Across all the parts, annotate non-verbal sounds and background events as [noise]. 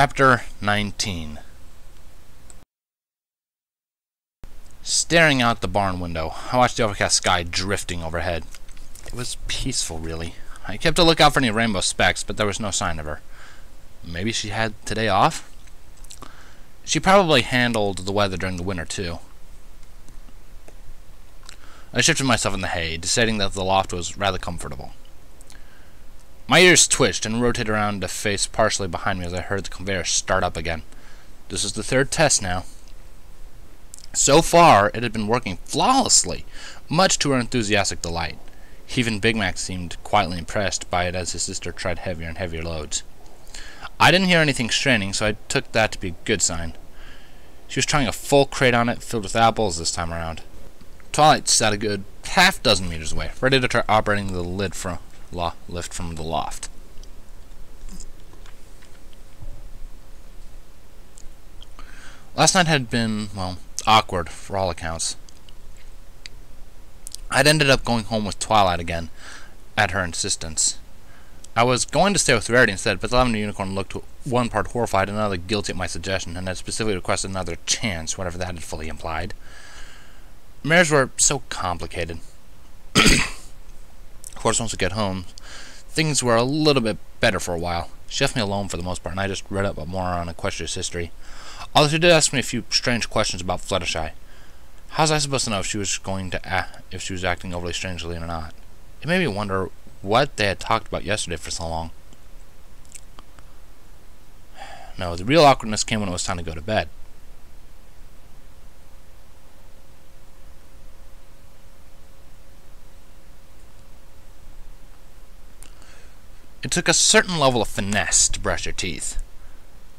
Chapter 19 Staring out the barn window, I watched the overcast sky drifting overhead. It was peaceful, really. I kept a lookout for any rainbow specks, but there was no sign of her. Maybe she had today off? She probably handled the weather during the winter, too. I shifted myself in the hay, deciding that the loft was rather comfortable. My ears twitched and rotated around to face partially behind me as I heard the conveyor start up again. This is the third test now. So far, it had been working flawlessly, much to her enthusiastic delight. Even Big Mac seemed quietly impressed by it as his sister tried heavier and heavier loads. I didn't hear anything straining, so I took that to be a good sign. She was trying a full crate on it, filled with apples this time around. Twilight sat a good half dozen meters away, ready to try operating the lid from lo lift from the loft. Last night had been, well, awkward for all accounts. I'd ended up going home with Twilight again, at her insistence. I was going to stay with Rarity instead, but the Lavender Unicorn looked one part horrified and another guilty at my suggestion, and had specifically requested another chance, whatever that had fully implied. Mares were so complicated. [clears throat] Of course, once we get home, things were a little bit better for a while. She left me alone for the most part, and I just read up more on Equestria's history. Although she did ask me a few strange questions about Fluttershy. How was I supposed to know if she was going to act, if she was acting overly strangely or not? It made me wonder what they had talked about yesterday for so long. [sighs] No, the real awkwardness came when it was time to go to bed. It took a certain level of finesse to brush your teeth,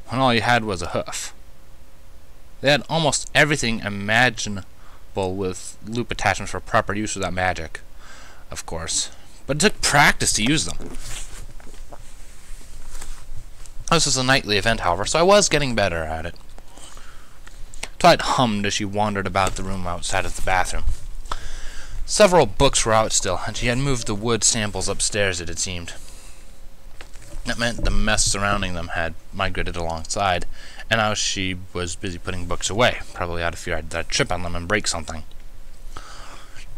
when all you had was a hoof. They had almost everything imaginable with loop attachments for proper use without magic, of course, but it took practice to use them. This was a nightly event, however, so I was getting better at it. Twilight hummed as she wandered about the room outside of the bathroom. Several books were out still, and she had moved the wood samples upstairs, it had seemed. That meant the mess surrounding them had migrated alongside, and now she was busy putting books away, probably out of fear I'd trip on them and break something.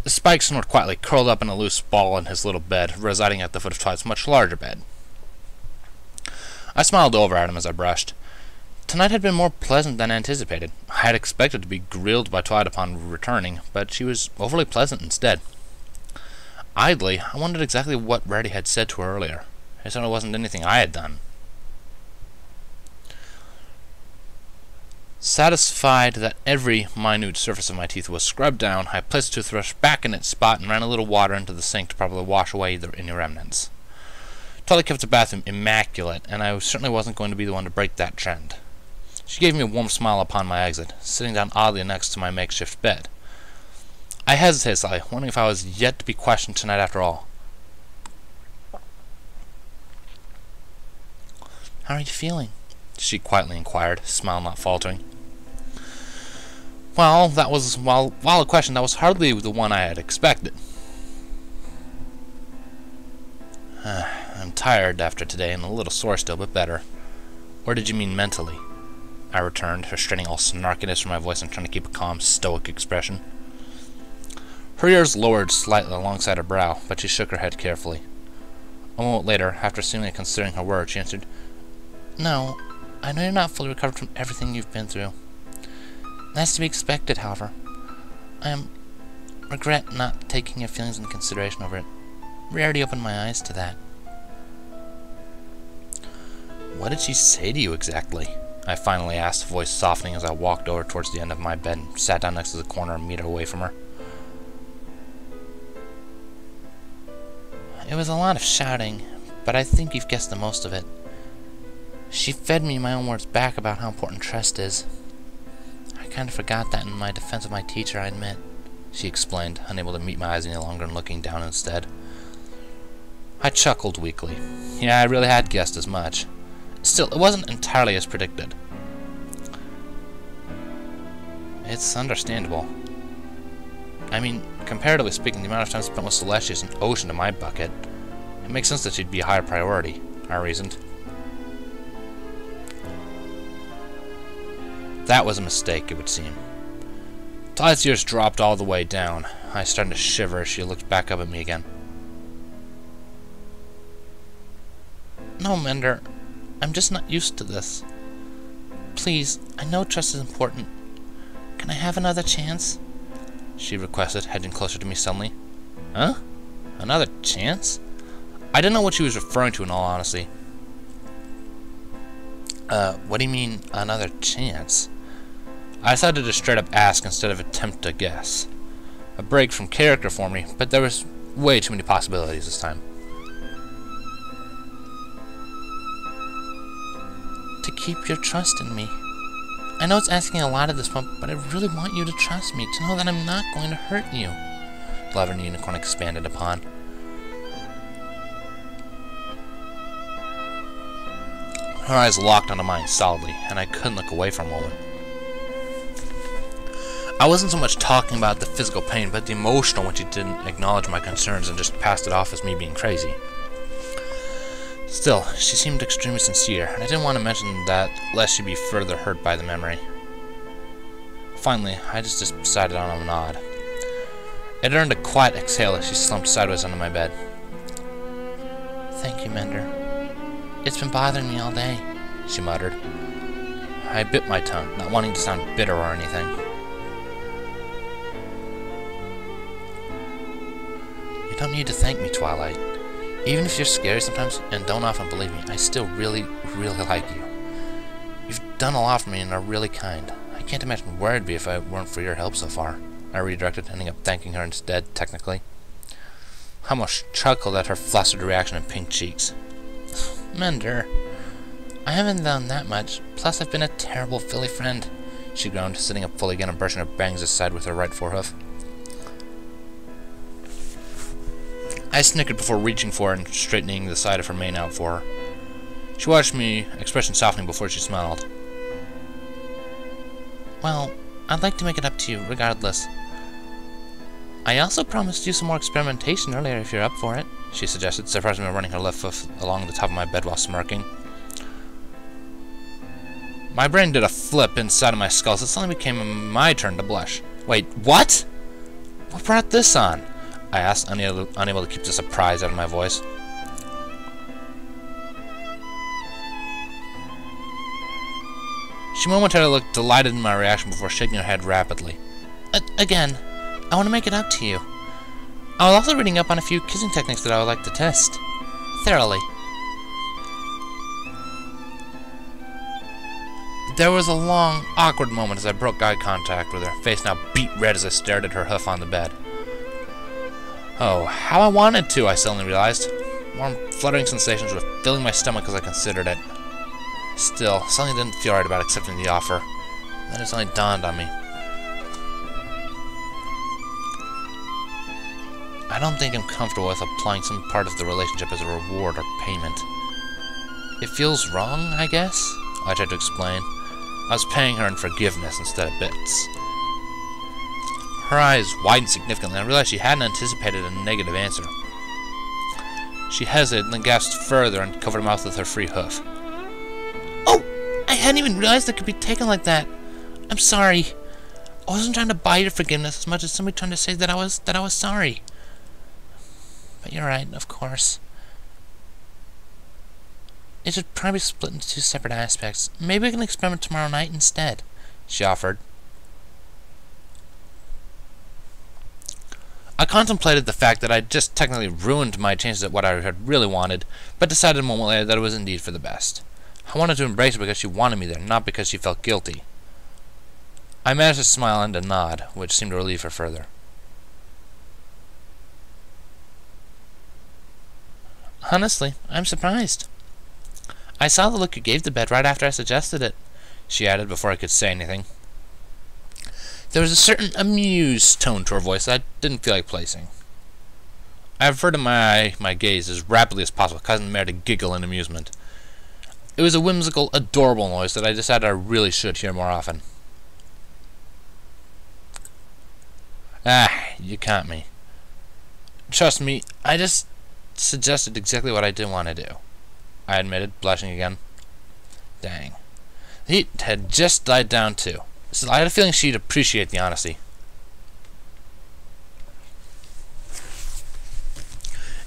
Spike snored quietly, curled up in a loose ball in his little bed, residing at the foot of Twilight's much larger bed. I smiled over at him as I brushed. Tonight had been more pleasant than anticipated. I had expected to be grilled by Twilight upon returning, but she was overly pleasant instead. Idly, I wondered exactly what Reddy had said to her earlier. It certainly wasn't anything I had done. Satisfied that every minute surface of my teeth was scrubbed down, I placed toothbrush back in its spot and ran a little water into the sink to properly wash away the, any remnants. Tully kept the bathroom immaculate, and I certainly wasn't going to be the one to break that trend. She gave me a warm smile upon my exit, sitting down oddly next to my makeshift bed. I hesitated slightly, wondering if I was yet to be questioned tonight after all. How are you feeling? She quietly inquired, smile not faltering. Well, that was, while, while a question, that was hardly the one I had expected. [sighs] I'm tired after today and a little sore still, but better. Or did you mean mentally? I returned, restraining all snarkiness from my voice and trying to keep a calm, stoic expression. Her ears lowered slightly alongside her brow, but she shook her head carefully. A moment later, after seemingly considering her words, she answered, No, I know you're not fully recovered from everything you've been through. That's to be expected, however. I am regret not taking your feelings into consideration over it. Rarity opened my eyes to that. What did she say to you exactly? I finally asked, voice softening as I walked over towards the end of my bed and sat down next to the corner a meter away from her. It was a lot of shouting, but I think you've guessed the most of it. She fed me my own words back about how important trust is. I kind of forgot that in my defense of my teacher, I admit, she explained, unable to meet my eyes any longer and looking down instead. I chuckled weakly. Yeah, I really had guessed as much. Still, it wasn't entirely as predicted. It's understandable. I mean, comparatively speaking, the amount of time spent with Celestia is an ocean to my bucket. It makes sense that she'd be a higher priority, I reasoned. That was a mistake, it would seem. Twilight's ears dropped all the way down. I started to shiver as she looked back up at me again. No, Mender. I'm just not used to this. Please, I know trust is important. Can I have another chance? She requested, heading closer to me suddenly. Huh? Another chance? I didn't know what she was referring to in all honesty. Uh, what do you mean, another chance? I decided to straight up ask instead of attempt to guess. A break from character for me, but there was way too many possibilities this time. To keep your trust in me. I know it's asking a lot at this point, but I really want you to trust me, to know that I'm not going to hurt you. Lavender Unicorn expanded upon. Her eyes locked onto mine solidly, and I couldn't look away for a moment. I wasn't so much talking about the physical pain, but the emotional when she didn't acknowledge my concerns and just passed it off as me being crazy. Still, she seemed extremely sincere, and I didn't want to mention that lest she be further hurt by the memory. Finally, I just decided on a nod. It earned a quiet exhale as she slumped sideways onto my bed. Thank you, Mender. It's been bothering me all day, she muttered. I bit my tongue, not wanting to sound bitter or anything. Don't need to thank me, Twilight. Even if you're scary sometimes and don't often believe me, I still really, really like you. You've done a lot for me and are really kind. I can't imagine where I'd be if I weren't for your help so far. I redirected, ending up thanking her instead, technically. I chuckled at her flustered reaction and pink cheeks. [sighs] Mender, I haven't done that much. Plus, I've been a terrible filly friend, she groaned, sitting up fully again and brushing her bangs aside with her right forehoof. I snickered before reaching for her and straightening the side of her mane out for her. She watched me, expression softening before she smiled. Well, I'd like to make it up to you, regardless. I also promised you some more experimentation earlier if you're up for it, she suggested, surprising surprisingly running her left foot along the top of my bed while smirking. My brain did a flip inside of my skull, so it suddenly became my turn to blush. Wait, what? What brought this on? I asked, unable, unable to keep the surprise out of my voice. She momentarily looked delighted in my reaction before shaking her head rapidly. again, I want to make it up to you. I was also reading up on a few kissing techniques that I would like to test. Thoroughly. There was a long, awkward moment as I broke eye contact with her, face now beet red as I stared at her hoof on the bed. Oh, how I wanted to, I suddenly realized. Warm, fluttering sensations were filling my stomach as I considered it. Still, something didn't feel right about accepting the offer. Then it suddenly dawned on me. I don't think I'm comfortable with applying some part of the relationship as a reward or payment. It feels wrong, I guess? I tried to explain. I was paying her in forgiveness instead of bits. Her eyes widened significantly, and I realized she hadn't anticipated a negative answer. She hesitated and then gasped further and covered her mouth with her free hoof. Oh! I hadn't even realized it could be taken like that. I'm sorry. I wasn't trying to buy your forgiveness as much as somebody trying to say that I was that I was sorry. But you're right, of course. It should probably split into two separate aspects. Maybe we can experiment tomorrow night instead, she offered. I contemplated the fact that I'd just technically ruined my chances at what I had really wanted, but decided a moment later that it was indeed for the best. I wanted to embrace her because she wanted me there, not because she felt guilty. I managed to smile and a nod, which seemed to relieve her further. Honestly, I'm surprised. I saw the look you gave the bed right after I suggested it, she added before I could say anything. There was a certain amused tone to her voice that I didn't feel like placing. I averted my my gaze as rapidly as possible, causing mare to giggle in amusement. It was a whimsical, adorable noise that I decided I really should hear more often. Ah, you caught me. Trust me, I just suggested exactly what I didn't want to do. I admitted, blushing again. Dang. The heat had just died down too. So I had a feeling she'd appreciate the honesty.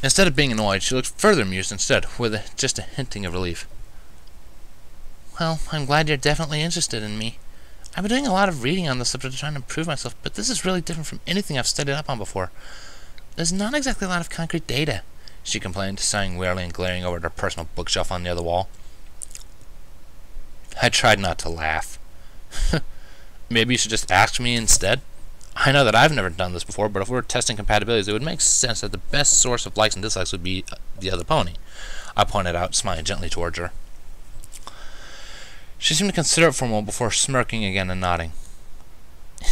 Instead of being annoyed, she looked further amused instead, with just a hinting of relief. Well, I'm glad you're definitely interested in me. I've been doing a lot of reading on the subject trying to improve myself, but this is really different from anything I've studied up on before. There's not exactly a lot of concrete data, she complained, sighing wearily and glaring over at her personal bookshelf on the other wall. I tried not to laugh. [laughs] Maybe you should just ask me instead? I know that I've never done this before, but if we are testing compatibilities, it would make sense that the best source of likes and dislikes would be uh, the other pony. I pointed out, smiling gently towards her. She seemed to consider it for a moment before smirking again and nodding.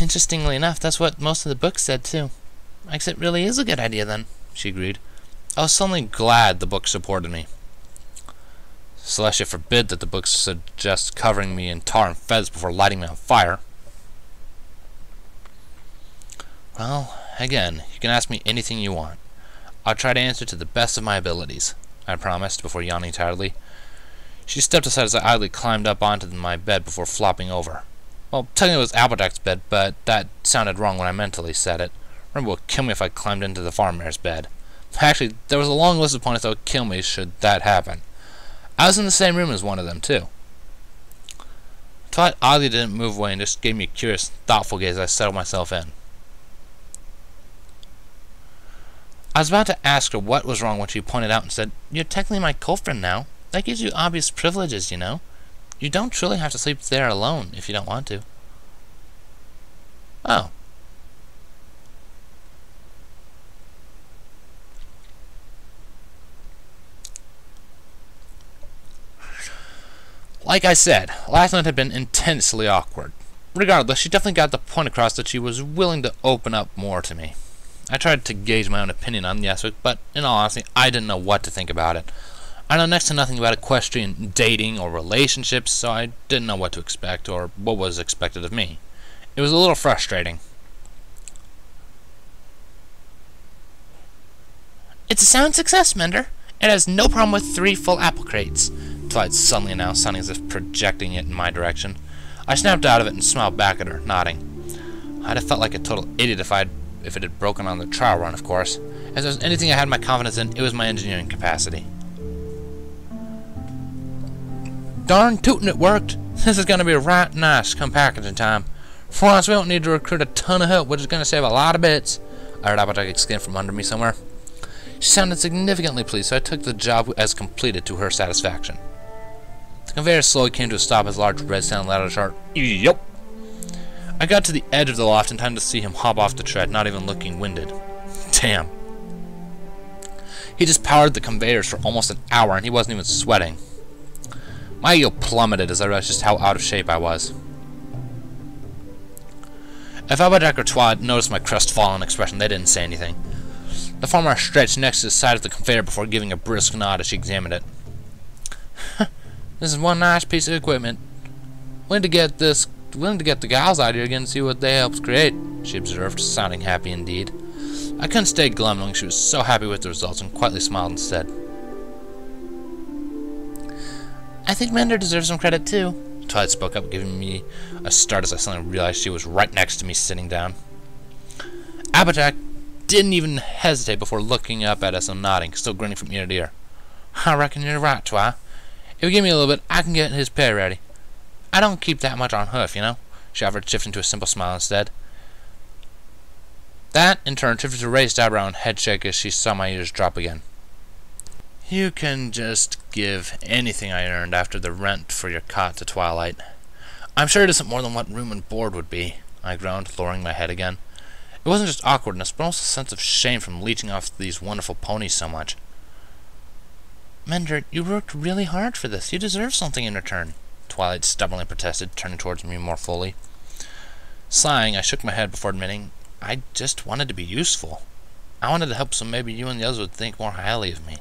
Interestingly enough, that's what most of the books said, too. I it really is a good idea, then, she agreed. I was suddenly glad the book supported me. Celestia forbid that the books suggest covering me in tar and feathers before lighting me on fire. Well, again, you can ask me anything you want. I'll try to answer to the best of my abilities, I promised, before yawning tiredly. She stepped aside as I idly climbed up onto my bed before flopping over. Well, technically it was Applejack's bed, but that sounded wrong when I mentally said it. Remember would kill me if I climbed into the farm mare's bed. Actually, there was a long list of ponies that would kill me should that happen. I was in the same room as one of them, too. Twilight oddly didn't move away and just gave me a curious, thoughtful gaze as I settled myself in. I was about to ask her what was wrong when she pointed out and said, You're technically my co-friend now. That gives you obvious privileges, you know. You don't truly have to sleep there alone if you don't want to. Oh. Like I said, last night had been intensely awkward. Regardless, she definitely got the point across that she was willing to open up more to me. I tried to gauge my own opinion on the aspect, but in all honesty, I didn't know what to think about it. I know next to nothing about equestrian dating or relationships, so I didn't know what to expect or what was expected of me. It was a little frustrating. It's a sound success, Mender. It has no problem with three full apple crates, Twilight suddenly announced, sounding as if projecting it in my direction. I snapped out of it and smiled back at her, nodding. I'd have felt like a total idiot if I'd if it had broken on the trial run, of course. As there was anything I had my confidence in, it was my engineering capacity. Darn tootin' it worked! This is gonna be right nice come packaging time. For once, we don't need to recruit a ton of help, which is gonna save a lot of bits. I heard Applejack skin from under me somewhere. She sounded significantly pleased, so I took the job as completed to her satisfaction. The conveyor slowly came to a stop as large red sound ladder chart. Yep. I got to the edge of the loft in time to see him hop off the tread, not even looking winded. Damn. He just powered the conveyors for almost an hour and he wasn't even sweating. My ego plummeted as I realized just how out of shape I was. If Applejack or Twilight noticed my crestfallen expression, they didn't say anything. The farmer stretched next to the side of the conveyor before giving a brisk nod as she examined it. [laughs] this is one nice piece of equipment. When to get this willing to get the gals out here again and see what they helped create, she observed, sounding happy indeed. I couldn't stay glum knowing she was so happy with the results and quietly smiled said, I think Mender deserves some credit too. Twilight spoke up, giving me a start as I suddenly realized she was right next to me sitting down. Applejack didn't even hesitate before looking up at us and nodding, still grinning from ear to ear. I reckon you're right, Twi. If you give me a little bit, I can get his pay ready. I don't keep that much on Hoof, you know? She offered, shifting to a simple smile instead. That, in turn, shifted to a raised eyebrow and head shake as she saw my ears drop again. You can just give anything I earned after the rent for your cot to Twilight. I'm sure it isn't more than what room and board would be, I groaned, lowering my head again. It wasn't just awkwardness, but also a sense of shame from leeching off these wonderful ponies so much. Mender, you worked really hard for this. You deserve something in return, Twilight stubbornly protested, turning towards me more fully. Sighing, I shook my head before admitting, I just wanted to be useful. I wanted to help so maybe you and the others would think more highly of me.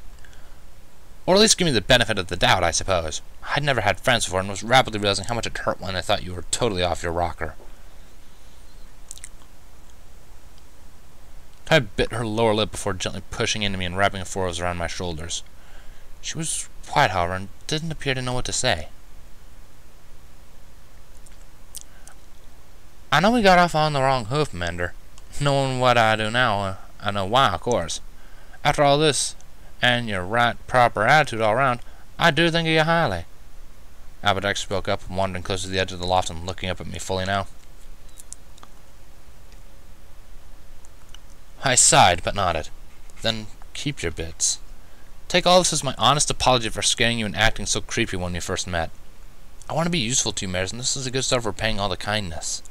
Or at least give me the benefit of the doubt, I suppose. I'd never had friends before and was rapidly realizing how much it hurt when I thought you were totally off your rocker. I bit her lower lip before gently pushing into me and wrapping her forearms around my shoulders. She was quiet, however, and didn't appear to know what to say. I know we got off on the wrong hoof, Mender. Knowing what I do now, uh, I know why, of course. After all this, and your right proper attitude all round, I do think of you highly. Applejack spoke up, wandering close to the edge of the loft and looking up at me fully now. I sighed, but nodded. Then keep your bits. Take all this as my honest apology for scaring you and acting so creepy when we first met. I want to be useful to you, Mares, and this is a good start for paying all the kindness.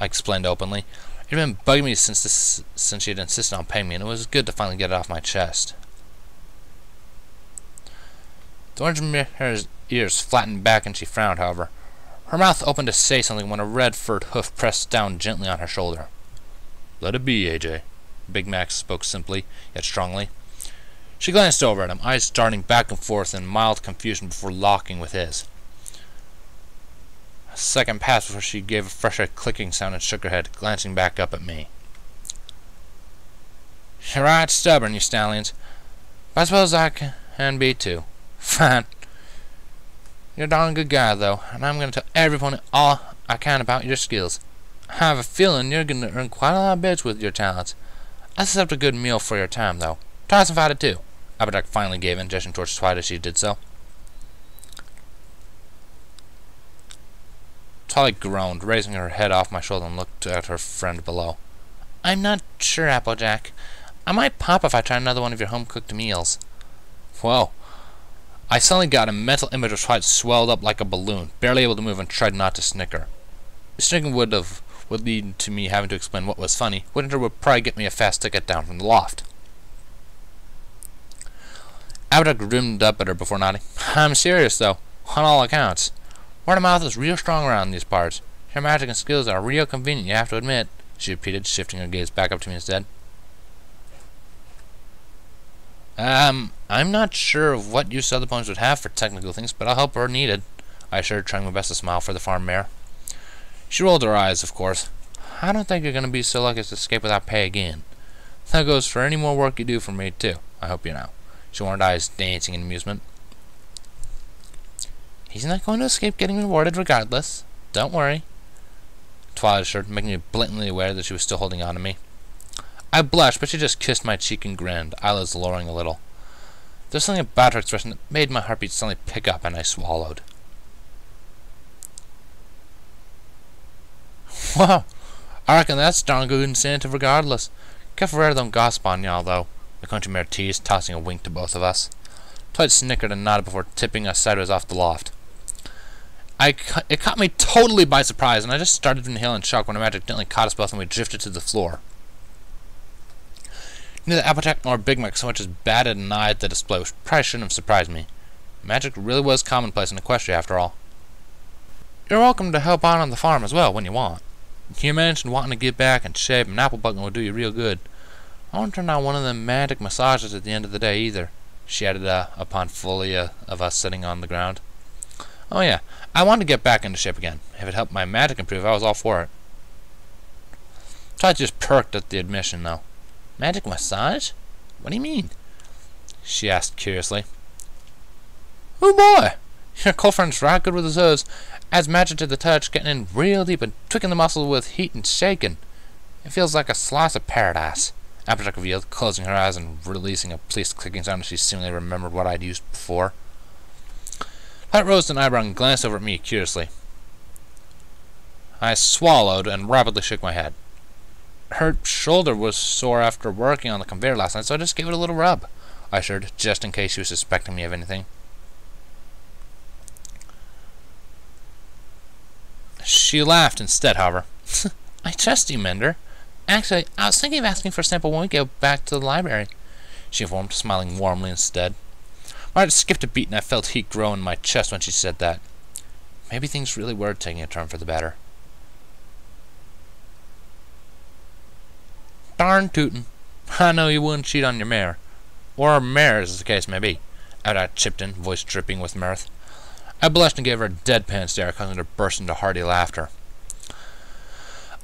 I explained openly. It had been bugging me since this, since she had insisted on paying me, and it was good to finally get it off my chest. The orange mare's ears flattened back and she frowned, however. Her mouth opened to say something when a red furred hoof pressed down gently on her shoulder. Let it be, AJ. Big Mac spoke simply, yet strongly. She glanced over at him, eyes darting back and forth in mild confusion before locking with his. A second passed before she gave a fresh clicking sound and shook her head, glancing back up at me. You're right stubborn, you stallions. I suppose I can be too. [laughs] Fine. You're a darn good guy, though, and I'm going to tell everyone all I can about your skills. I have a feeling you're going to earn quite a lot of bits with your talents. I accept a good meal for your time, though. And fight it, too. Applejack finally gave in, gesturing towards Twilight as she did so. Twilight groaned, raising her head off my shoulder and looked at her friend below. I'm not sure, Applejack. I might pop if I try another one of your home-cooked meals. Whoa. I suddenly got a mental image of Twilight swelled up like a balloon, barely able to move, and tried not to snicker. Snickering would have would lead to me having to explain what was funny. Winter would probably get me a fast ticket down from the loft. Applejack grinned up at her before nodding. I'm serious, though, on all accounts. Word of mouth is real strong around these parts. Your magic and skills are real convenient, you have to admit, she repeated, shifting her gaze back up to me instead. Um, I'm not sure of what use other ponies would have for technical things, but I'll help where needed, I assured, trying my best to smile for the farm mare. She rolled her eyes, of course. I don't think you're going to be so lucky as to escape without pay again. That goes for any more work you do for me, too. I hope you know. She warned eyes dancing in amusement. He's not going to escape getting rewarded regardless. Don't worry. Twilight assured, making me blatantly aware that she was still holding on to me. I blushed, but she just kissed my cheek and grinned, eyelids lowering a little. There's something about her expression that made my heartbeat suddenly pick up, and I swallowed. [laughs] Wow, I reckon that's darn good incentive regardless. Careful don't gossip on y'all, though, the country mare teased, tossing a wink to both of us. Twilight snickered and nodded before tipping us sideways off the loft. I it caught me totally by surprise, and I just started to inhale in shock when a magic gently caught us both and we drifted to the floor. Neither Applejack nor Big Mac so much as batted an eye at the display, which probably shouldn't have surprised me. Magic really was commonplace in Equestria, after all. You're welcome to help out on the farm as well, when you want. You mentioned wanting to get back and shave, and apple bucking will do you real good. I won't turn out one of them magic massages at the end of the day, either, she added uh, upon fully uh, of us sitting on the ground. Oh yeah, I wanted to get back into shape again. If it helped my magic improve, I was all for it. Todd just perked at the admission, though. Magic massage? What do you mean? She asked curiously. Oh boy! Your cold friend's right good with his hose. Adds magic to the touch, getting in real deep and tweaking the muscle with heat and shaking. It feels like a slice of paradise. Applejack revealed, closing her eyes and releasing a pleased clicking sound as she seemingly remembered what I'd used before. Pat rose an eyebrow and glanced over at me curiously. I swallowed and rapidly shook my head her shoulder was sore after working on the conveyor last night, so I just gave it a little rub. I assured, just in case she was suspecting me of anything. She laughed instead, however. [laughs] I trust you, Mender. Actually, I was thinking of asking for a sample when we go back to the library, she informed, smiling warmly instead. Heart skipped a beat and I felt heat grow in my chest when she said that. Maybe things really were taking a turn for the better. Darn tootin'. I know you wouldn't cheat on your mare. Or mares, as the case may be. Out chipped in, voice dripping with mirth. I blushed and gave her a deadpan stare, causing her to burst into hearty laughter.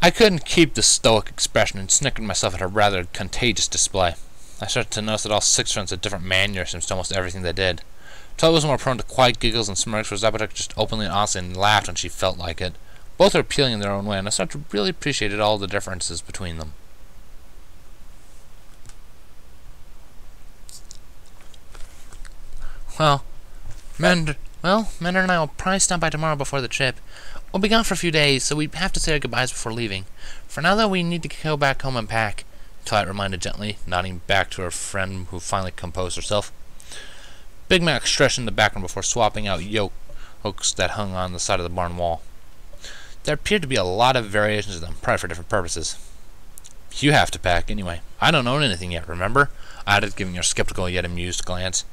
I couldn't keep the stoic expression and snickered myself at her rather contagious display. I started to notice that all six friends had different mannerisms to almost everything they did. Tully was more prone to quiet giggles and smirks, whereas Applejack just openly and honestly laughed when she felt like it, Both are appealing in their own way, and I started to really appreciate all the differences between them. Well, Mender, well, Mender and I will probably stop by tomorrow before the trip. We'll be gone for a few days, so we have to say our goodbyes before leaving. For now, though, we need to go back home and pack. Twilight reminded gently, nodding back to her friend who finally composed herself. Big Mac stretched in the background before swapping out yoke hooks that hung on the side of the barn wall. There appeared to be a lot of variations of them, probably for different purposes. You have to pack, anyway. I don't own anything yet, remember? I added, giving her a skeptical yet amused glance.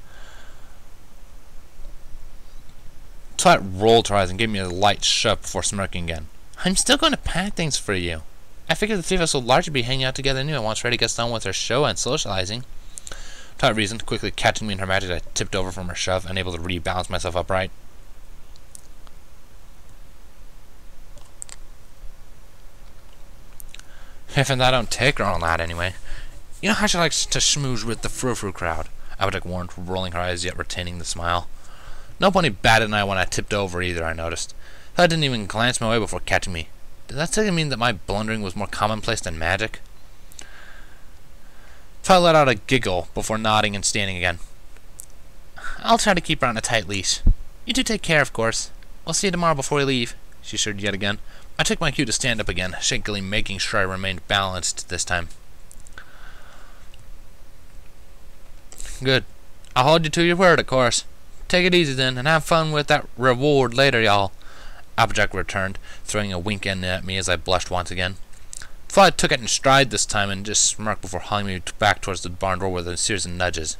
Twilight rolled her eyes and gave me a light shove before smirking again. I'm still going to pack things for you. I figured the three of us would largely be hanging out together anyway once Freddie gets done with her show and socializing. Twilight reasoned, quickly catching me in her magic. I tipped over from her shove, unable to rebalance myself upright. If and I don't take her on that anyway. You know how she likes to schmooze with the frou-frou crowd? Applejack warned, rolling her eyes yet retaining the smile. Nobody batted an eye when I tipped over either, I noticed. I didn't even glance my way before catching me. Did that mean that my blundering was more commonplace than magic? Twilight let out a giggle before nodding and standing again. I'll try to keep her on a tight leash. You do take care, of course. We'll see you tomorrow before we leave, she assured yet again. I took my cue to stand up again, shakily making sure I remained balanced this time. Good. I'll hold you to your word, of course. Take it easy then, and have fun with that reward later, y'all. Applejack returned, throwing a wink in at me as I blushed once again. Twilight took it in stride this time and just smirked before hauling me back towards the barn door with a series of nudges.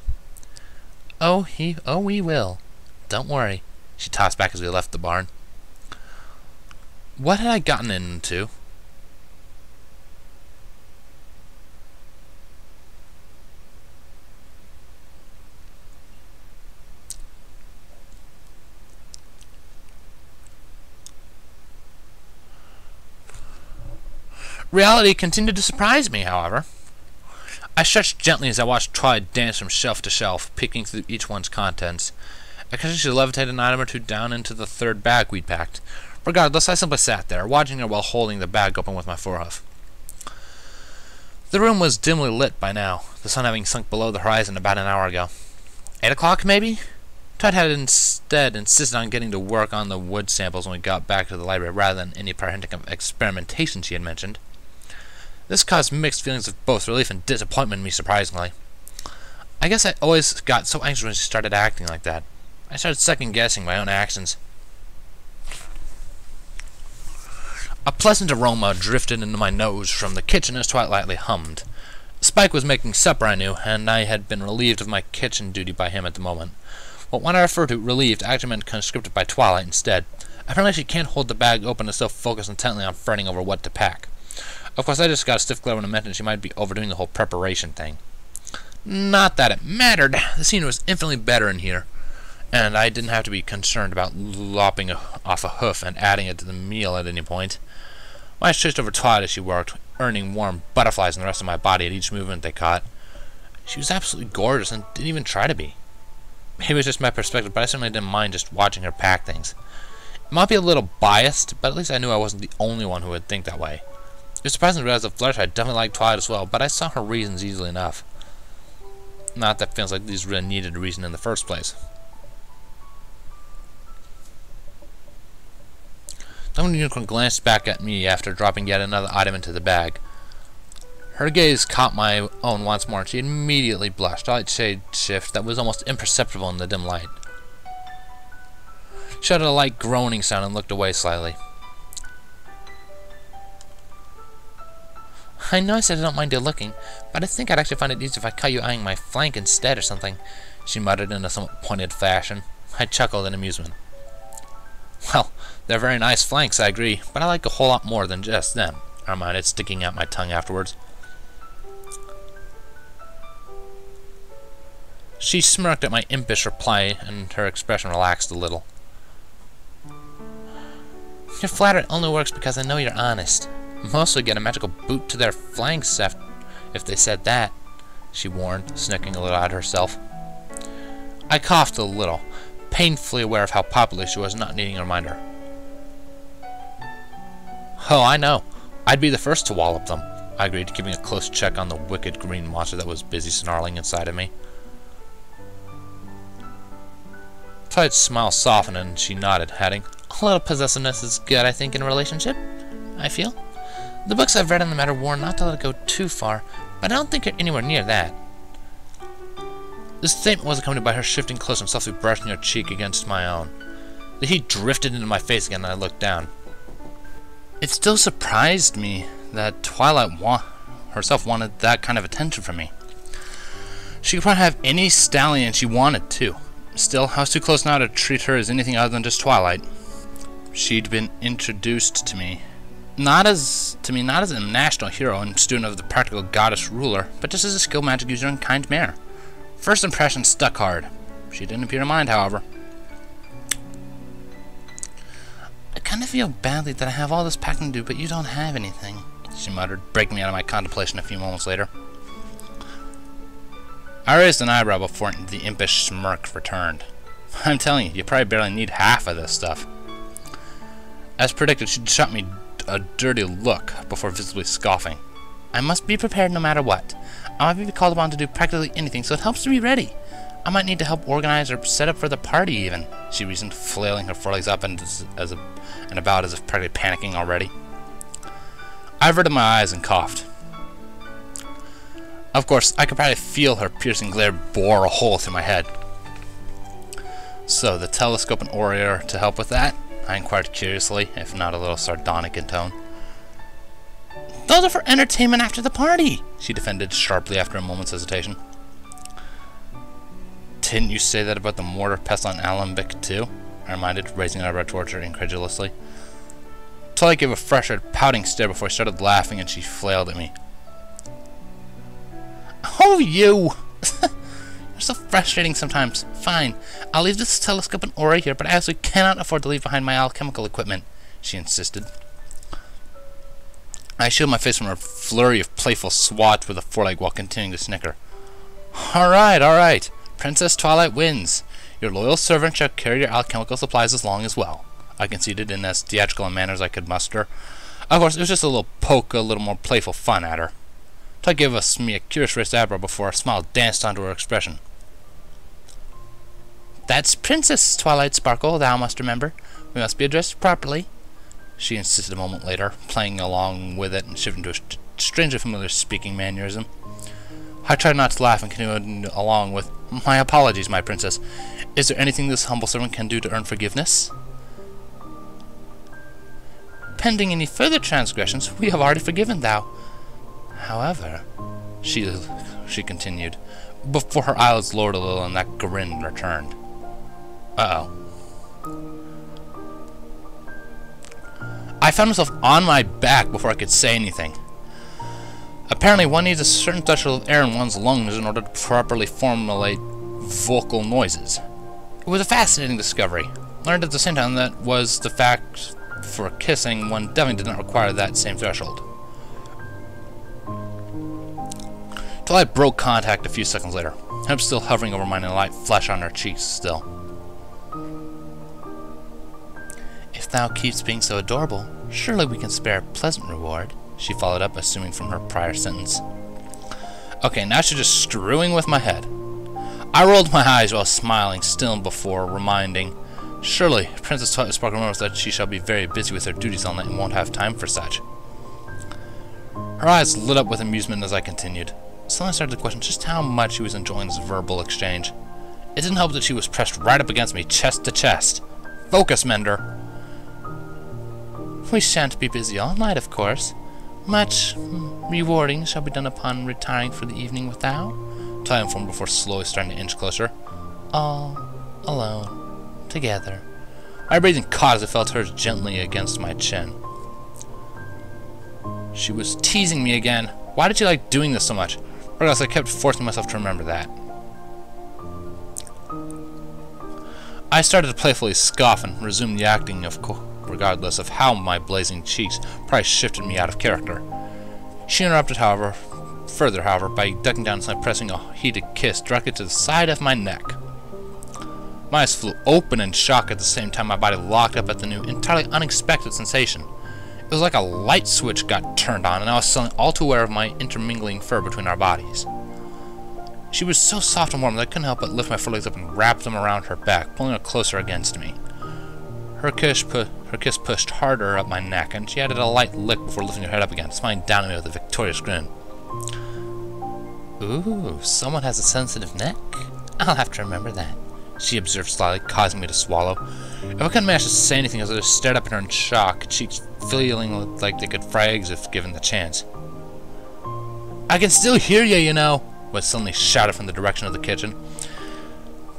Oh, he, oh, we will. Don't worry, she tossed back as we left the barn. What had I gotten into? Reality continued to surprise me, however. I stretched gently as I watched Twilight dance from shelf to shelf, picking through each one's contents. I Occasionally she levitated an item or two down into the third bag we'd packed. Regardless, I simply sat there, watching her while holding the bag open with my forehoof. The room was dimly lit by now, the sun having sunk below the horizon about an hour ago. Eight o'clock, maybe? Todd had instead insisted on getting to work on the wood samples when we got back to the library rather than any of experimentation she had mentioned. This caused mixed feelings of both relief and disappointment in me, surprisingly. I guess I always got so anxious when she started acting like that. I started second-guessing my own actions. A pleasant aroma drifted into my nose from the kitchen as Twilight lightly hummed. Spike was making supper, I knew, and I had been relieved of my kitchen duty by him at the moment. But when I refer to relieved, I actually meant conscripted by Twilight instead. I apparently she can't hold the bag open and still focus intently on fretting over what to pack. Of course, I just got a stiff glare when I mentioned she might be overdoing the whole preparation thing. Not that it mattered. The scene was infinitely better in here, and I didn't have to be concerned about lopping off a hoof and adding it to the meal at any point. My twitched over Todd as she worked, earning warm butterflies in the rest of my body at each movement they caught. She was absolutely gorgeous and didn't even try to be. Maybe it was just my perspective, but I certainly didn't mind just watching her pack things. It might be a little biased, but at least I knew I wasn't the only one who would think that way. It's surprising to realize that Fluttershy definitely liked Twilight as well, but I saw her reasons easily enough. Not that it feels like these really needed a reason in the first place. Diamond Unicorn glanced back at me after dropping yet another item into the bag. Her gaze caught my own once more, and she immediately blushed, a light shade shift that was almost imperceptible in the dim light. She uttered a light groaning sound and looked away slightly. I know I said I don't mind you looking, but I think I'd actually find it easier if I caught you eyeing my flank instead or something, she muttered in a somewhat pointed fashion. I chuckled in amusement. Well, they're very nice flanks, I agree, but I like a whole lot more than just them, I reminded, sticking out my tongue afterwards. She smirked at my impish reply, and her expression relaxed a little. Your flattery only works because I know you're honest. Mostly get a magical boot to their flanks if they said that, she warned, snicking a little at herself. I coughed a little, painfully aware of how popular she was, not needing a reminder. Oh, I know. I'd be the first to wallop them. I agreed, keeping a close check on the wicked green monster that was busy snarling inside of me. Twilight's smile softened and she nodded, adding, A little possessiveness is good, I think, in a relationship. I feel. The books I've read on the matter warn not to let it go too far, but I don't think you're anywhere near that. This statement was accompanied by her shifting closer and softly brushing her cheek against my own. The heat drifted into my face again and I looked down. It still surprised me that Twilight wa herself wanted that kind of attention from me. She could probably have any stallion she wanted to. Still, I was too close now to treat her as anything other than just Twilight. She'd been introduced to me. Not as to me, not as a national hero and student of the practical goddess ruler, but just as a skilled magic user and kind mare. First impression stuck hard. She didn't appear to mind, however. I kind of feel badly that I have all this packing to do, but you don't have anything, she muttered, breaking me out of my contemplation a few moments later. I raised an eyebrow before the impish smirk returned. [laughs] I'm telling you, you probably barely need half of this stuff. As predicted, she shot me a dirty look before visibly scoffing. I must be prepared no matter what. I might be called upon to do practically anything, so it helps to be ready. I might need to help organize or set up for the party, even, she reasoned, flailing her forelegs up and, as a, and about as if practically panicking already. I averted my eyes and coughed. Of course, I could probably feel her piercing glare bore a hole through my head. So, the telescope and orrery to help with that? I inquired curiously, if not a little sardonic in tone. Those are for entertainment after the party, she defended sharply after a moment's hesitation. Didn't you say that about the mortar pestle and alembic, too? I reminded, raising an eyebrow towards her incredulously. Tully gave a fresh, pouting stare before I started laughing and she flailed at me. Oh, you! [laughs] You're so frustrating sometimes. Fine. I'll leave this telescope and orrery here, but I actually cannot afford to leave behind my alchemical equipment, she insisted. I shielded my face from her flurry of playful swats with a foreleg while continuing to snicker. Alright, alright. Princess Twilight wins. Your loyal servant shall carry your alchemical supplies as long as well. I conceded in as theatrical a manner as I could muster. Of course, it was just a little poke, a little more playful fun at her. Tug gave us me a curious raised eyebrow before a smile danced onto her expression. That's Princess Twilight Sparkle, thou must remember. We must be addressed properly. She insisted a moment later, playing along with it and shifting to a st strangely familiar speaking mannerism. I tried not to laugh and continued along with, My apologies, my princess. Is there anything this humble servant can do to earn forgiveness? Pending any further transgressions, we have already forgiven thou. However, she she continued, before her eyelids lowered a little and that grin returned. Uh-oh. I found myself on my back before I could say anything. Apparently, one needs a certain threshold of air in one's lungs in order to properly formulate vocal noises. It was a fascinating discovery. Learned at the same time that was the fact for kissing, one definitely did not require that same threshold. Till I broke contact a few seconds later. I'm still hovering over mine and light flesh on her cheeks still. Thou keeps being so adorable, surely we can spare a pleasant reward, she followed up, assuming from her prior sentence. Okay, now she's just screwing with my head. I rolled my eyes while smiling still before reminding, Surely, Princess Twilight Sparkle remembers that she shall be very busy with her duties all night and won't have time for such. Her eyes lit up with amusement as I continued. Suddenly I started to question just how much she was enjoying this verbal exchange. It didn't help that she was pressed right up against me, chest to chest. Focus, Mender! We shan't be busy all night, of course. Much rewarding shall be done upon retiring for the evening with thou, Ty informed before slowly starting to inch closer. All alone, together. My breathing caught as I felt hers gently against my chin. She was teasing me again. Why did she like doing this so much? Regardless, I kept forcing myself to remember that. I started to playfully scoff and resumed the acting of course regardless of how my blazing cheeks probably shifted me out of character. She interrupted, however, further, however, by ducking down and pressing a heated kiss directly to the side of my neck. My eyes flew open in shock at the same time my body locked up at the new, entirely unexpected sensation. It was like a light switch got turned on, and I was suddenly all too aware of my intermingling fur between our bodies. She was so soft and warm that I couldn't help but lift my forelegs up and wrap them around her back, pulling her closer against me. Her kiss, pu her kiss pushed harder up my neck, and she added a light lick before lifting her head up again, smiling down at me with a victorious grin. Ooh, someone has a sensitive neck. I'll have to remember that, she observed slyly, causing me to swallow. If I couldn't manage to say anything, as I just stared up at her in shock, cheeks feeling like they could fry eggs if given the chance. I can still hear you, you know, was suddenly shouted from the direction of the kitchen.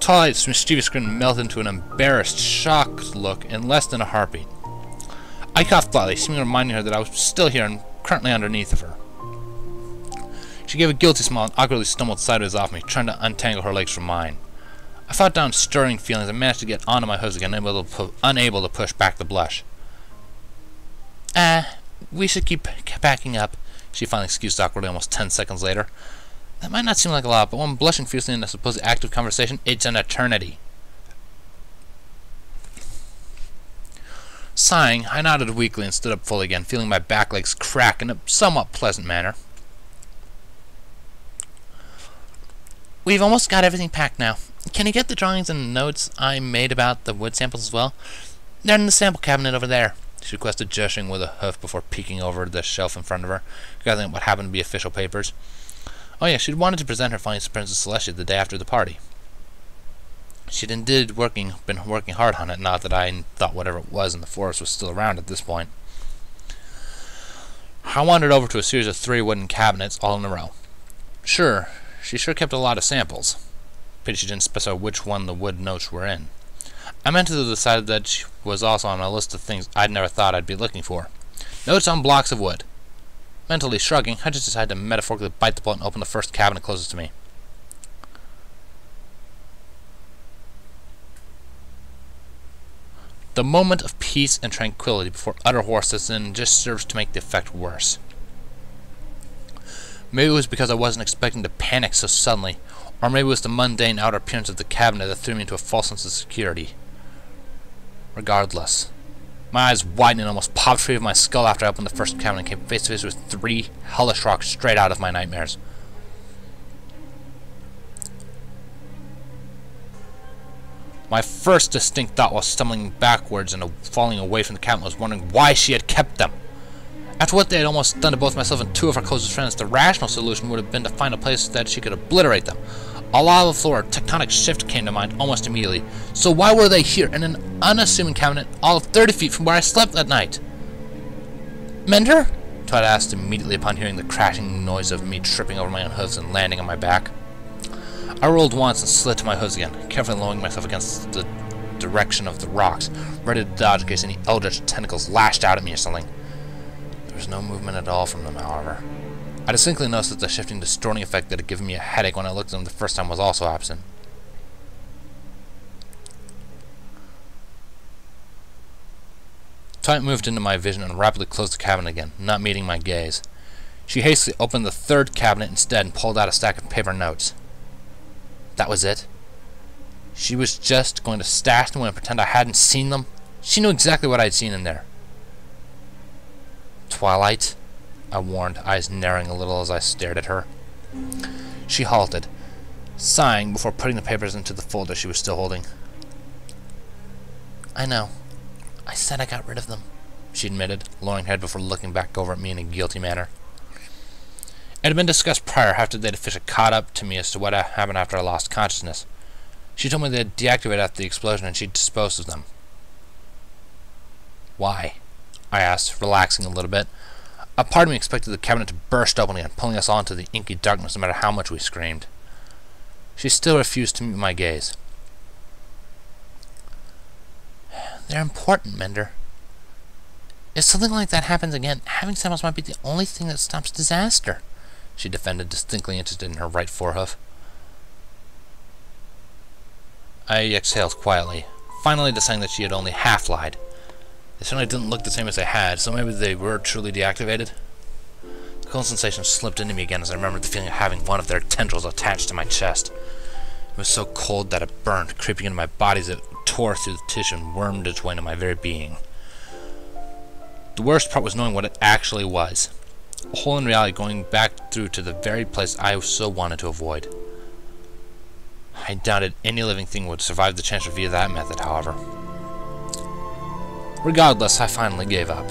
Twilight's mischievous grin melted into an embarrassed, shocked look in less than a heartbeat. I coughed slightly, seemingly reminding her that I was still here and currently underneath of her. She gave a guilty smile and awkwardly stumbled sideways off me, trying to untangle her legs from mine. I fought down stirring feelings and managed to get onto my hooves again, unable to, unable to push back the blush. Ah, we should keep packing up, she finally excused awkwardly almost ten seconds later. That might not seem like a lot, but when blushing fiercely in a supposed active conversation, it's an eternity. Sighing, I nodded weakly and stood up fully again, feeling my back legs crack in a somewhat pleasant manner. We've almost got everything packed now. Can you get the drawings and notes I made about the wood samples as well? They're in the sample cabinet over there, she requested, gesturing with a hoof before peeking over the shelf in front of her, gathering what happened to be official papers. Oh yeah, she'd wanted to present her findings to Princess Celestia the day after the party. She'd indeed working been working hard on it, not that I thought whatever it was in the forest was still around at this point. I wandered over to a series of three wooden cabinets all in a row. Sure, she sure kept a lot of samples. Pity she didn't specify which one the wood notes were in. I mentally decided that she was also on my list of things I'd never thought I'd be looking for. Notes on blocks of wood. Mentally shrugging, I just decided to metaphorically bite the bullet and open the first cabinet closest to me. The moment of peace and tranquility before utter horror sets just serves to make the effect worse. Maybe it was because I wasn't expecting to panic so suddenly, or maybe it was the mundane outer appearance of the cabinet that threw me into a false sense of security. Regardless, my eyes widened and almost popped free of my skull after I opened the first cabinet and came face to face with three hellish rocks straight out of my nightmares. My first distinct thought while stumbling backwards and falling away from the cabinet was wondering why she had kept them. After what they had almost done to both myself and two of our closest friends, the rational solution would have been to find a place that she could obliterate them, a lava floor, tectonic shift came to mind almost immediately. So why were they here in an unassuming cabinet all of 30 feet from where I slept that night? Mender? Todd asked immediately upon hearing the crashing noise of me tripping over my own hooves and landing on my back. I rolled once and slid to my hooves again, carefully lowering myself against the direction of the rocks, ready to dodge in case any eldritch tentacles lashed out at me or something. There was no movement at all from them, however. I distinctly noticed that the shifting, distorting effect that had given me a headache when I looked at them the first time was also absent. Twilight moved into my vision and rapidly closed the cabinet again, not meeting my gaze. She hastily opened the third cabinet instead and pulled out a stack of paper notes. That was it. She was just going to stash them and pretend I hadn't seen them. She knew exactly what I'd seen in there. Twilight, I warned, eyes narrowing a little as I stared at her. She halted, sighing before putting the papers into the folder she was still holding. I know. I said I got rid of them, she admitted, lowering her head before looking back over at me in a guilty manner. It had been discussed prior after they'd officially caught up to me as to what happened after I lost consciousness. She told me they'd deactivated after the explosion and she'd disposed of them. Why? I asked, relaxing a little bit. A part of me expected the cabinet to burst open again, pulling us all into the inky darkness no matter how much we screamed. She still refused to meet my gaze. They're important, Mender. If something like that happens again, having samples might be the only thing that stops disaster, she defended, distinctly interested in her right forehoof. I exhaled quietly, finally deciding that she had only half lied. They certainly didn't look the same as they had, so maybe they were truly deactivated. The cold sensation slipped into me again as I remembered the feeling of having one of their tendrils attached to my chest. It was so cold that it burned, creeping into my body as it tore through the tissue and wormed its way into my very being. The worst part was knowing what it actually was. A hole in reality going back through to the very place I so wanted to avoid. I doubted any living thing would survive the chance via that method, however. Regardless, I finally gave up.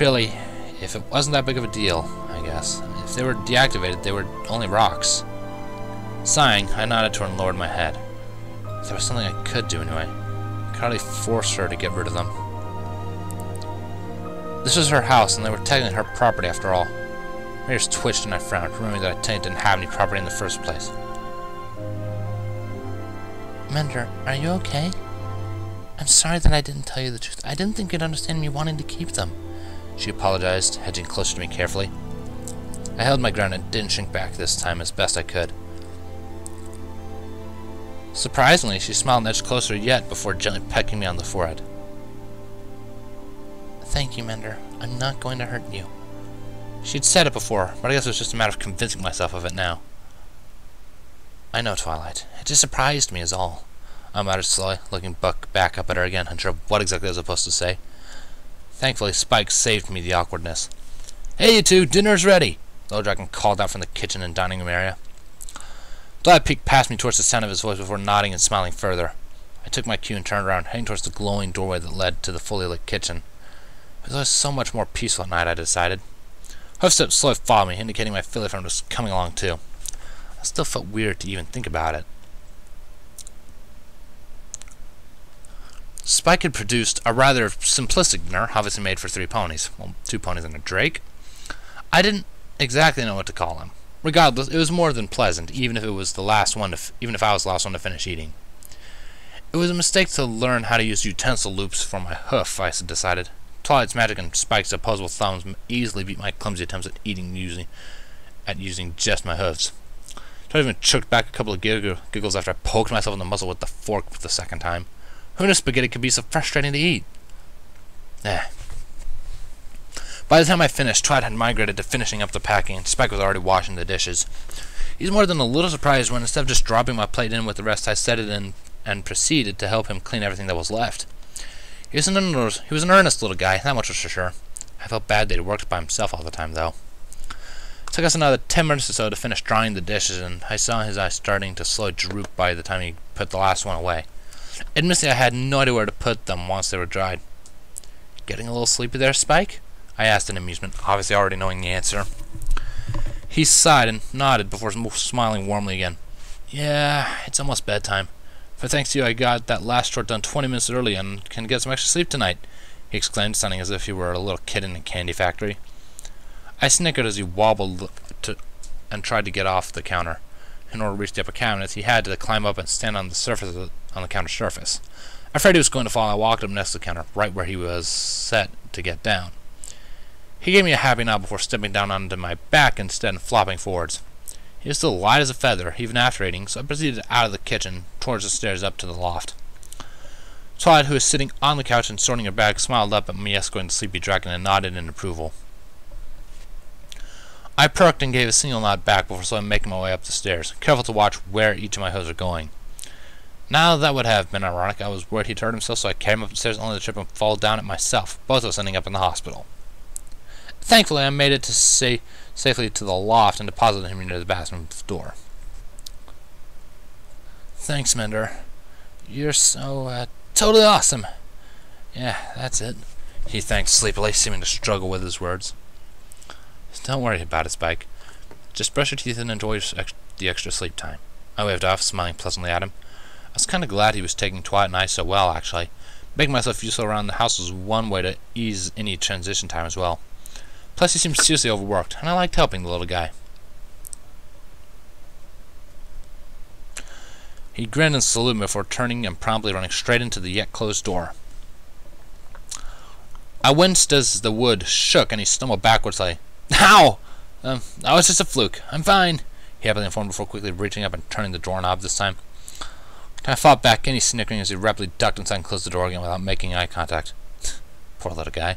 Really, if it wasn't that big of a deal, I guess. If they were deactivated, they were only rocks. Sighing, I nodded to her and lowered my head. There was something I could do anyway. I could hardly force her to get rid of them. This was her house, and they were technically her property after all. My ears twitched and I frowned, remembering that I technically didn't have any property in the first place. Mender, are you okay? I'm sorry that I didn't tell you the truth. I didn't think you'd understand me wanting to keep them. She apologized, hedging closer to me carefully. I held my ground and didn't shrink back this time as best I could. Surprisingly, she smiled and edged closer yet before gently pecking me on the forehead. Thank you, Mender. I'm not going to hurt you. She'd said it before, but I guess it was just a matter of convincing myself of it now. I know, Twilight. It just surprised me is all. I muttered slowly, looking back up at her again, unsure what exactly I was supposed to say. Thankfully, Spike saved me the awkwardness. Hey, you two, dinner's ready! Little Dragon called out from the kitchen and dining room area. Twilight peeked past me towards the sound of his voice before nodding and smiling further. I took my cue and turned around, heading towards the glowing doorway that led to the fully lit kitchen. It was so much more peaceful at night, I decided. Hoofsteps slowly followed me, indicating my filly friend was coming along too. I still felt weird to even think about it. Spike had produced a rather simplistic dinner, obviously made for three ponies. Well, two ponies and a drake. I didn't exactly know what to call him. Regardless, it was more than pleasant, even if it was the last one to even if I was the last one to finish eating. It was a mistake to learn how to use utensil loops for my hoof, I decided. Twilight's magic and Spike's opposable thumbs easily beat my clumsy attempts at eating using at using just my hooves. So I even choked back a couple of giggles after I poked myself in the muzzle with the fork for the second time. Who knew spaghetti could be so frustrating to eat? Eh. By the time I finished, Twilight had migrated to finishing up the packing, and Spike was already washing the dishes. He was more than a little surprised when, instead of just dropping my plate in with the rest, I set it in and proceeded to help him clean everything that was left. He was an, he was an earnest little guy, that much was for sure. I felt bad that he worked by himself all the time, though. It took us another ten minutes or so to finish drying the dishes, and I saw his eyes starting to slowly droop by the time he put the last one away. Admittedly, I had no idea where to put them once they were dried. Getting a little sleepy there, Spike? I asked in amusement, obviously already knowing the answer. He sighed and nodded before smiling warmly again. Yeah, it's almost bedtime. For thanks to you, I got that last short done 20 minutes early and can get some extra sleep tonight, he exclaimed, sounding as if he were a little kid in a candy factory. I snickered as he wobbled to, and tried to get off the counter. In order to reach the upper cabinets, he had to climb up and stand on the surface of the, on the counter surface. Afraid he was going to fall, I walked up next to the counter, right where he was set to get down. He gave me a happy nod before stepping down onto my back instead and flopping forwards. He was still light as a feather, even after eating, so I proceeded out of the kitchen, towards the stairs up to the loft. Twilight, who was sitting on the couch and sorting her bag, smiled up at me escorting the sleepy dragon and nodded in approval. I perked and gave a single nod back before slowly making my way up the stairs, careful to watch where each of my hoes were going. Now that would have been ironic. I was worried he'd hurt himself, so I carried him up the only to trip and fall down it myself, both of us ending up in the hospital. Thankfully, I made it to say, safely to the loft and deposited him near the bathroom door. Thanks, Mender. You're so, uh, totally awesome. Yeah, that's it. He thanked sleepily, seeming to struggle with his words. Don't worry about it, Spike. Just brush your teeth and enjoy the extra sleep time. I waved off, smiling pleasantly at him. I was kind of glad he was taking Twilight and I so well, actually. Making myself useful around the house was one way to ease any transition time as well. Plus, he seemed seriously overworked, and I liked helping the little guy. He grinned and saluted me before turning and promptly running straight into the yet closed door. I winced as the wood shook and he stumbled backwards like, how? Um, that was just a fluke. I'm fine, he happily informed before quickly reaching up and turning the doorknob this time. I fought back any snickering as he rapidly ducked inside and closed the door again without making eye contact. [sighs] Poor little guy.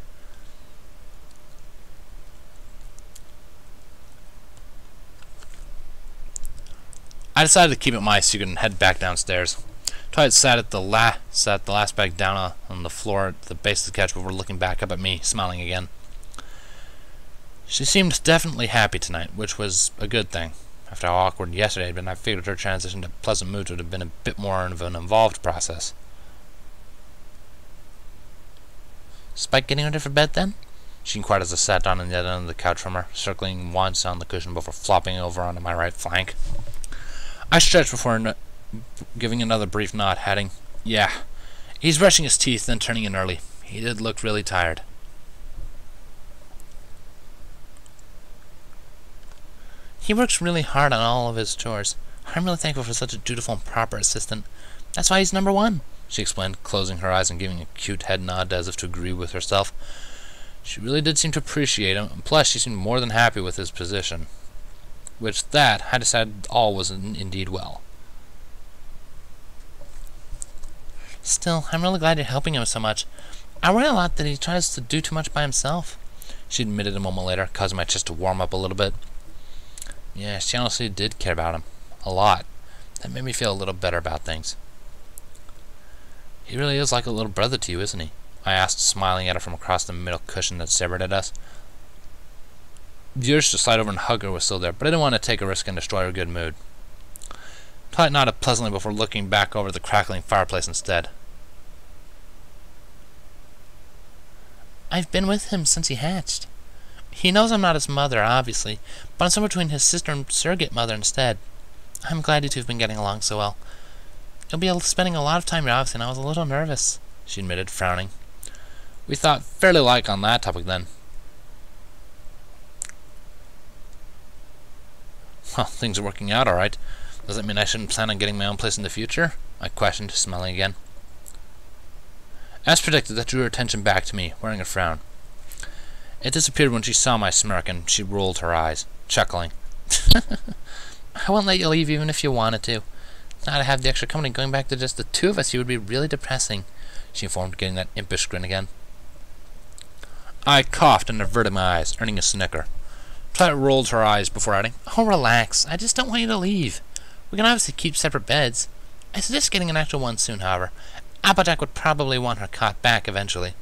I decided to keep it my secret and head back downstairs. Twilight sat at the la sat the last bag down on the floor at the base of the couch before looking back up at me, smiling again. She seemed definitely happy tonight, which was a good thing. After how awkward yesterday had been, I figured her transition to pleasant moods would have been a bit more of an involved process. Spike getting ready for bed then? She inquired as I sat down on the other end of the couch from her, circling once on the cushion before flopping over onto my right flank. I stretched before giving another brief nod, adding, Yeah, he's brushing his teeth, then turning in early. He did look really tired. He works really hard on all of his chores. I'm really thankful for such a dutiful and proper assistant. That's why he's number one, she explained, closing her eyes and giving a cute head nod as if to agree with herself. She really did seem to appreciate him, and plus she seemed more than happy with his position. Which that, I decided all was in indeed well. Still, I'm really glad you're helping him so much. I worry a lot that he tries to do too much by himself, she admitted a moment later, causing my chest to warm up a little bit. Yeah, she honestly did care about him. A lot. That made me feel a little better about things. He really is like a little brother to you, isn't he? I asked, smiling at her from across the middle cushion that separated us. The urge to slide over and hug her was still there, but I didn't want to take a risk and destroy her good mood. Twilight nodded pleasantly before looking back over the crackling fireplace instead. I've been with him since he hatched. He knows I'm not his mother, obviously, but I'm somewhere between his sister and surrogate mother instead. I'm glad you two have been getting along so well. You'll be spending a lot of time here, obviously, and I was a little nervous, she admitted, frowning. We thought fairly alike on that topic then. Well, things are working out all right. Does that mean I shouldn't plan on getting my own place in the future? I questioned, smiling again. As predicted, that drew her attention back to me, wearing a frown. It disappeared when she saw my smirk, and she rolled her eyes, chuckling. [laughs] I won't let you leave even if you wanted to. Now to have the extra company going back to just the two of us, you would be really depressing, she informed, getting that impish grin again. I coughed and averted my eyes, earning a snicker. Twilight rolled her eyes before adding, Oh, relax. I just don't want you to leave. We can obviously keep separate beds. I suggest getting an actual one soon, however. Applejack would probably want her cot back eventually.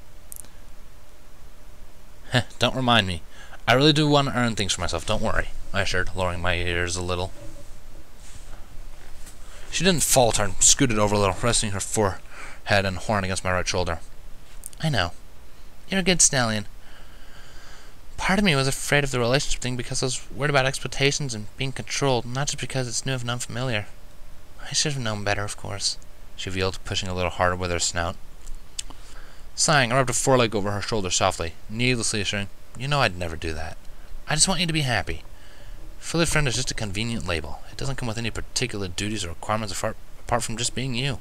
Heh, don't remind me. I really do want to earn things for myself, don't worry, I assured, lowering my ears a little. She didn't falter and scooted over a little, resting her forehead and horn against my right shoulder. I know. You're a good stallion. Part of me was afraid of the relationship thing because I was worried about expectations and being controlled, not just because it's new and unfamiliar. I should have known better, of course, she revealed, pushing a little harder with her snout. Sighing, I rubbed a foreleg over her shoulder softly, needlessly assuring, You know I'd never do that. I just want you to be happy. Filly friend is just a convenient label. It doesn't come with any particular duties or requirements apart, apart from just being you.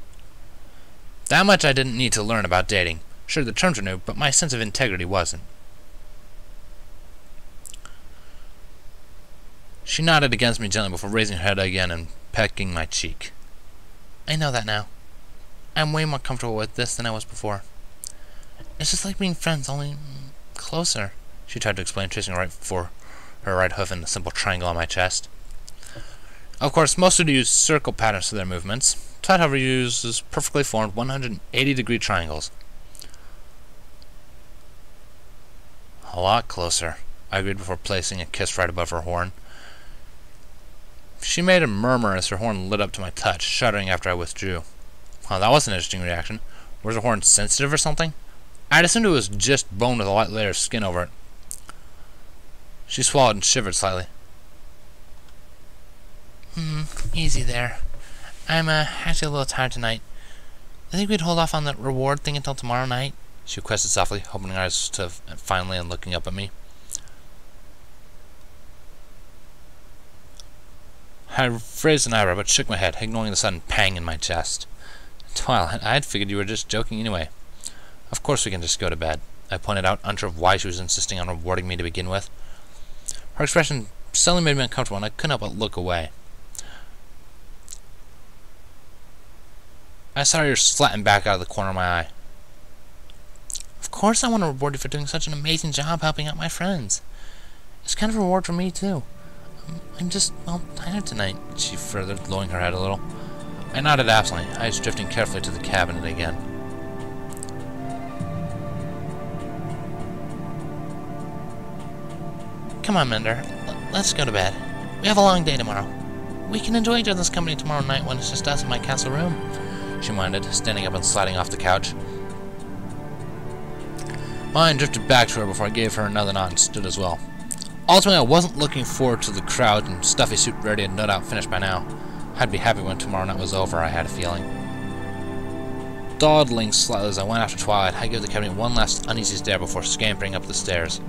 That much I didn't need to learn about dating. Sure, the terms were new, but my sense of integrity wasn't. She nodded against me gently before raising her head again and pecking my cheek. I know that now. I'm way more comfortable with this than I was before. It's just like being friends, only closer, she tried to explain, tracing right for her right hoof in a simple triangle on my chest. Of course, most would use circle patterns for their movements. Todd, however, uses perfectly formed 180 degree triangles. A lot closer, I agreed before placing a kiss right above her horn. She made a murmur as her horn lit up to my touch, shuddering after I withdrew. Well, that was an interesting reaction. Was her horn sensitive or something? I'd assumed it was just bone with a light layer of skin over it. She swallowed and shivered slightly. Hmm, easy there. I'm uh, actually a little tired tonight. I think we'd hold off on the reward thing until tomorrow night, she requested softly, opening her eyes to finally and looking up at me. I raised an eyebrow but shook my head, ignoring the sudden pang in my chest. Twilight, I had figured you were just joking anyway. Of course we can just go to bed. I pointed out, unsure of why she was insisting on rewarding me to begin with. Her expression suddenly made me uncomfortable, and I couldn't help but look away. I saw her slatting back out of the corner of my eye. Of course I want to reward you for doing such an amazing job helping out my friends. It's kind of a reward for me, too. I'm just, well, tired tonight, she furthered, lowering her head a little. I I nodded absently, eyes drifting carefully to the cabinet again. Come on, Mender. let's go to bed. We have a long day tomorrow. We can enjoy each other's company tomorrow night when it's just us in my castle room, she minded, standing up and sliding off the couch. Mine drifted back to her before I gave her another nod and stood as well. Ultimately, I wasn't looking forward to the crowd and stuffy suit ready and no doubt finished by now. I'd be happy when tomorrow night was over, I had a feeling. Dawdling slightly as I went after twilight, I gave the company one last uneasy stare before scampering up the stairs.